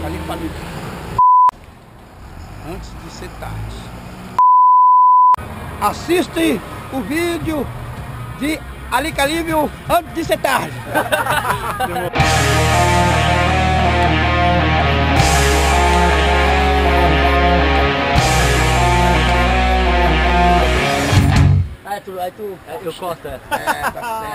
família. Antes de ser tarde. Assiste o vídeo de Ali Calível antes de ser tarde. Aí tu, aí tu, é, Eu corto. É, é tá certo.